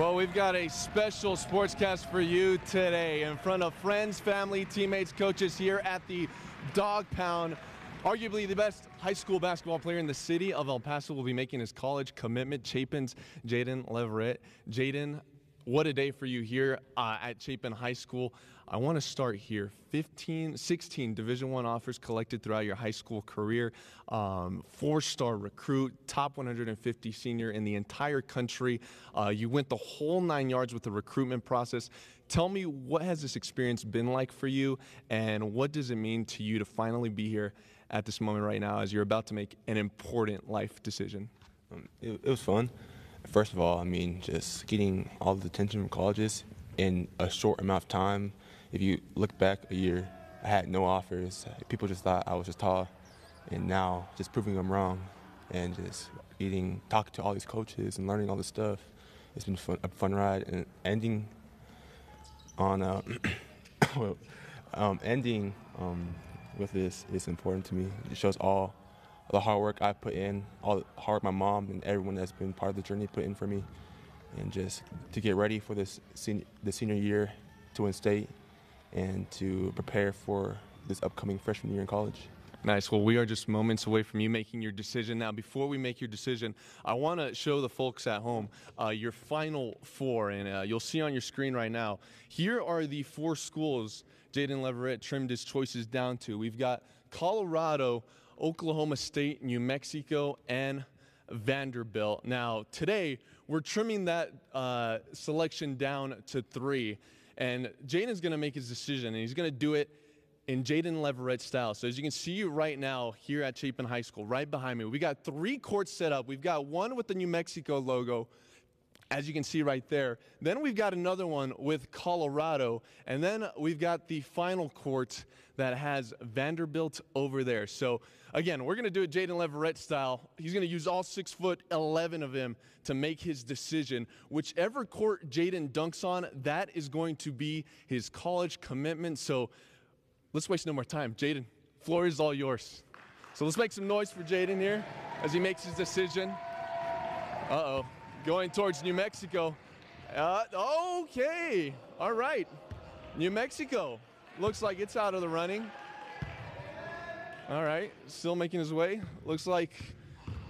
Well, we've got a special sportscast for you today in front of friends, family, teammates, coaches here at the Dog Pound. Arguably the best high school basketball player in the city of El Paso will be making his college commitment. Chapin's Jayden Leverett. Jayden, what a day for you here uh, at Chapin High School. I want to start here. 15, 16 Division One offers collected throughout your high school career. Um, four-star recruit, top 150 senior in the entire country. Uh, you went the whole nine yards with the recruitment process. Tell me what has this experience been like for you, and what does it mean to you to finally be here at this moment right now as you're about to make an important life decision? Um, it, it was fun. First of all, I mean, just getting all the attention from colleges in a short amount of time if you look back a year, I had no offers. People just thought I was just tall, and now just proving them wrong, and just eating, talking to all these coaches and learning all this stuff. It's been fun, a fun ride, and ending on uh, well, um, ending um, with this is important to me. It shows all the hard work I put in, all the hard work my mom and everyone that's been part of the journey put in for me, and just to get ready for this senior, the senior year to win state and to prepare for this upcoming freshman year in college. Nice. Well, we are just moments away from you making your decision. Now, before we make your decision, I want to show the folks at home uh, your final four, and uh, you'll see on your screen right now. Here are the four schools Jayden Leverett trimmed his choices down to. We've got Colorado, Oklahoma State, New Mexico, and Vanderbilt. Now, today, we're trimming that uh, selection down to three. And Jayden's going to make his decision, and he's going to do it in Jayden Leverett style. So as you can see right now here at Chapin High School, right behind me, we got three courts set up. We've got one with the New Mexico logo, as you can see right there. Then we've got another one with Colorado, and then we've got the final court that has Vanderbilt over there. So again, we're going to do it Jayden Leverett style. He's going to use all six foot 11 of him to make his decision. Whichever court Jayden dunks on, that is going to be his college commitment. So let's waste no more time. Jayden, floor is all yours. So let's make some noise for Jayden here as he makes his decision. Uh-oh, going towards New Mexico. Uh, okay, all right. New Mexico. Looks like it's out of the running. All right, still making his way. Looks like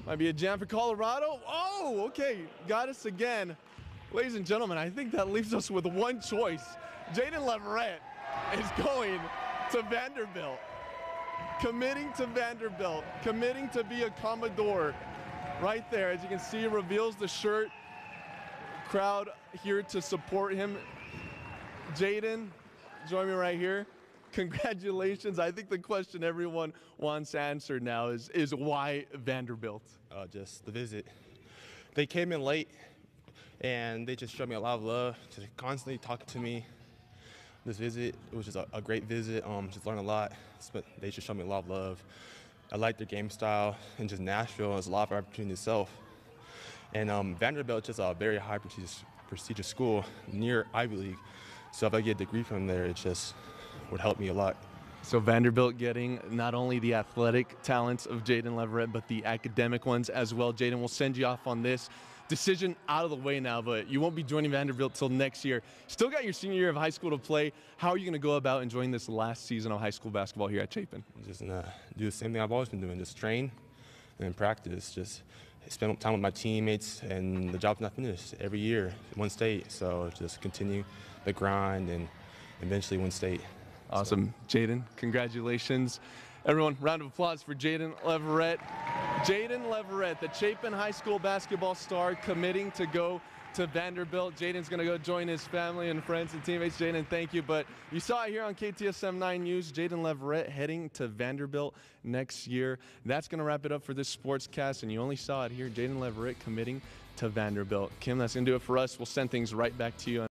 might be a jam for Colorado. Oh, okay, got us again. Ladies and gentlemen, I think that leaves us with one choice. Jayden Leverett is going to Vanderbilt, committing to Vanderbilt, committing to be a Commodore right there. As you can see, reveals the shirt. Crowd here to support him. Jayden, join me right here. Congratulations. I think the question everyone wants answered now is, is why Vanderbilt? Uh, just the visit. They came in late and they just showed me a lot of love, just constantly talking to me. This visit, it was just a, a great visit, um, just learned a lot. But they just showed me a lot of love. I like their game style and just Nashville has a lot of opportunity itself. And um, Vanderbilt is a very high prestigious, prestigious school near Ivy League. So if I get a degree from there, it just would help me a lot. So Vanderbilt getting not only the athletic talents of Jayden Leverett, but the academic ones as well. Jayden, we'll send you off on this decision out of the way now, but you won't be joining Vanderbilt till next year. Still got your senior year of high school to play. How are you going to go about enjoying this last season of high school basketball here at Chapin? Just uh, do the same thing I've always been doing, just train and practice. Just spend time with my teammates, and the job's not finished every year, one state. So just continue the grind and eventually win state. Awesome. Jayden, congratulations. Everyone, round of applause for Jayden Leverett. Jayden Leverett, the Chapin High School basketball star, committing to go to Vanderbilt. Jayden's going to go join his family and friends and teammates. Jayden, thank you. But you saw it here on KTSM 9 News. Jayden Leverett heading to Vanderbilt next year. That's going to wrap it up for this sportscast. And you only saw it here. Jayden Leverett committing to Vanderbilt. Kim, that's going to do it for us. We'll send things right back to you.